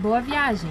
Boa viagem!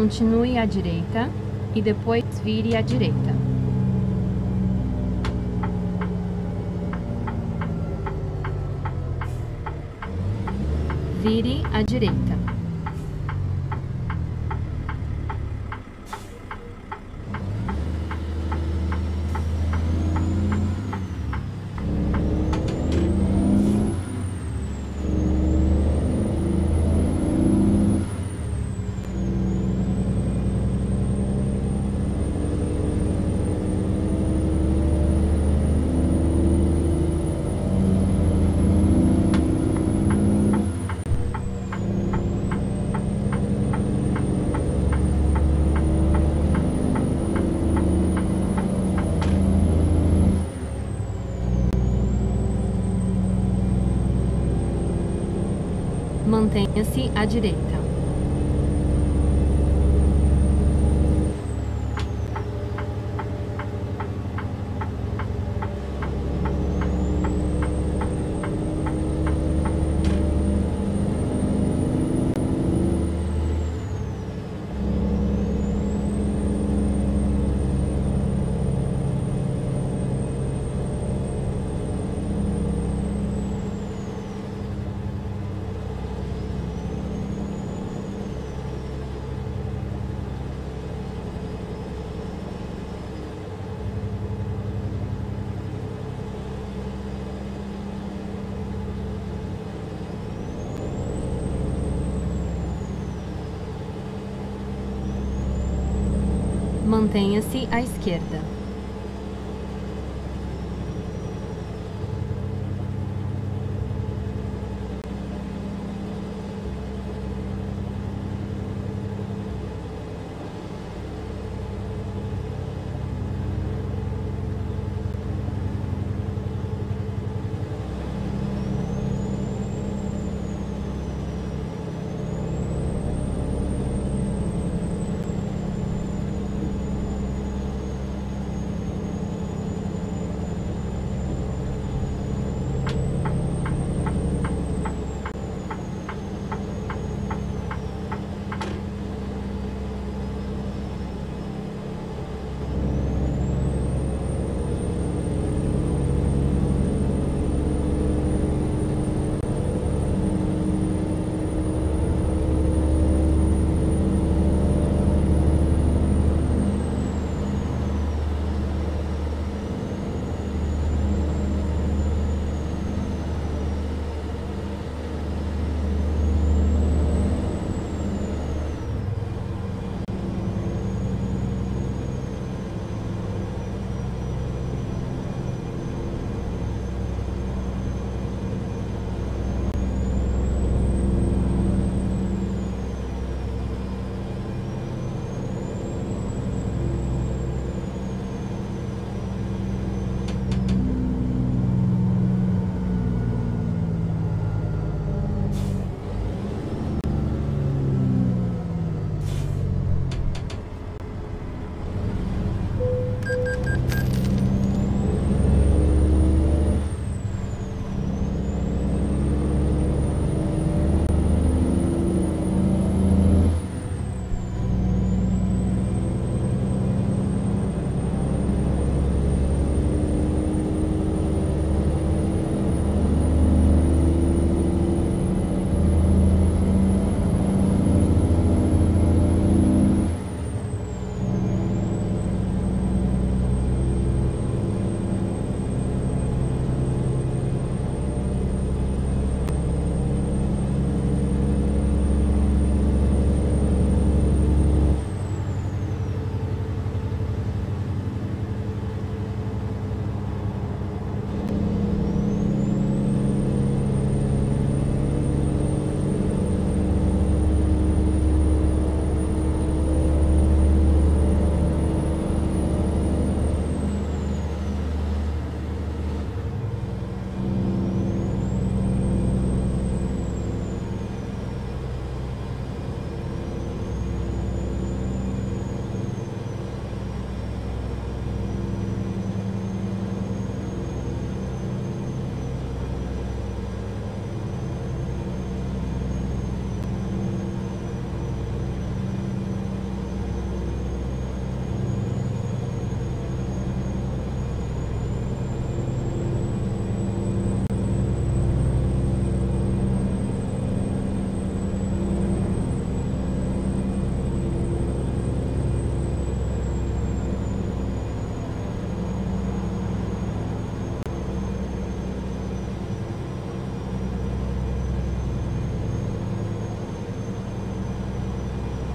Continue à direita e depois vire à direita. Vire à direita. Mantenha-se à direita. Mantenha-se à esquerda.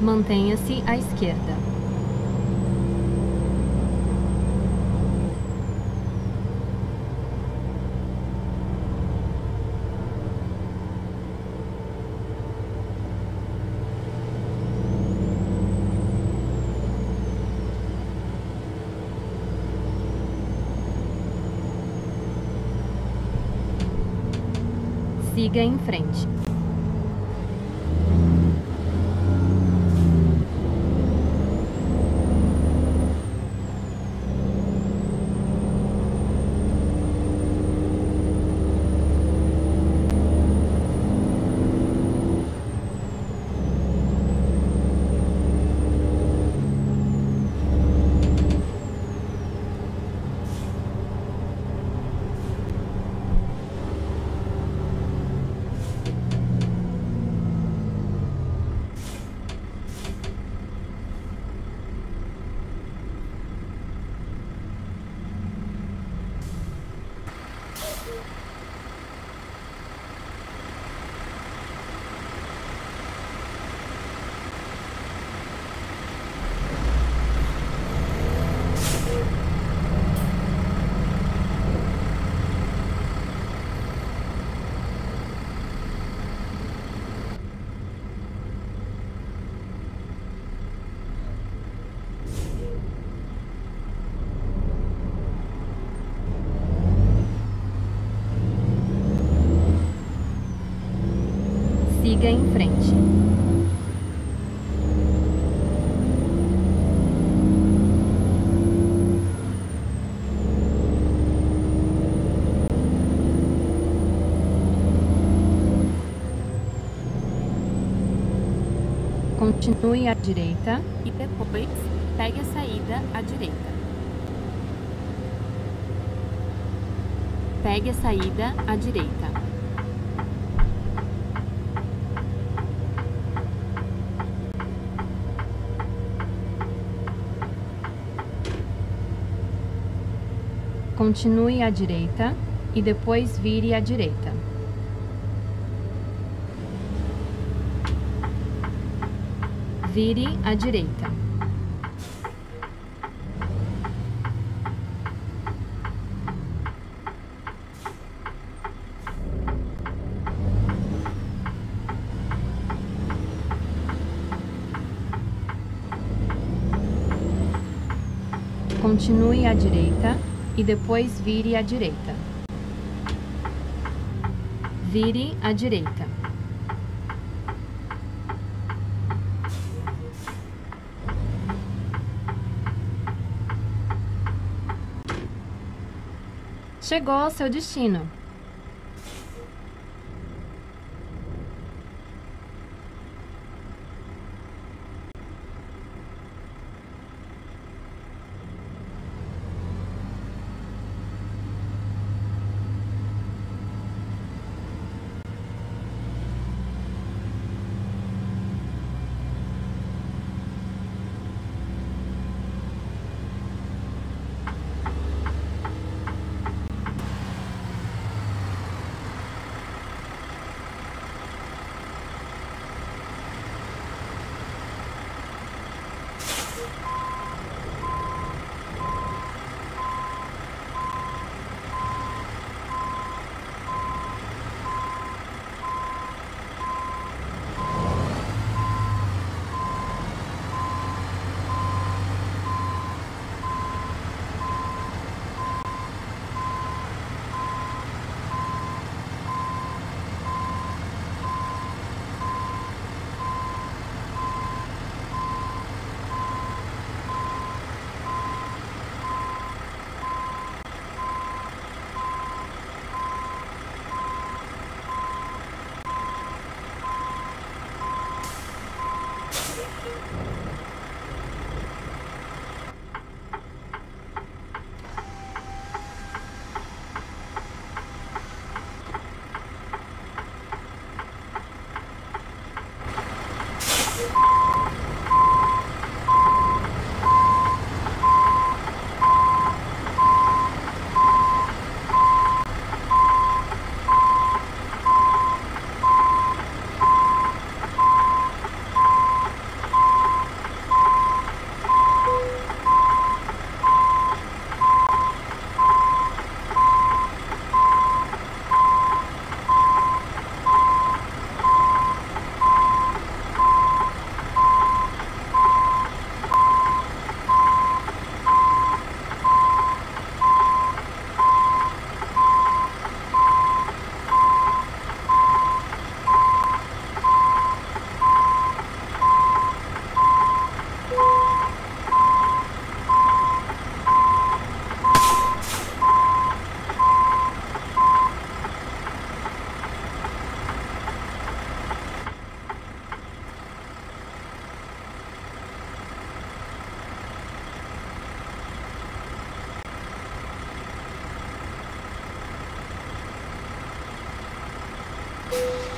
Mantenha-se à esquerda. Siga em frente. Siga em frente. Continue à direita e depois pegue a saída à direita. Pegue a saída à direita. Continue à direita e depois vire à direita. Vire à direita. Continue à direita e depois vire à direita. Vire à direita. Chegou ao seu destino. you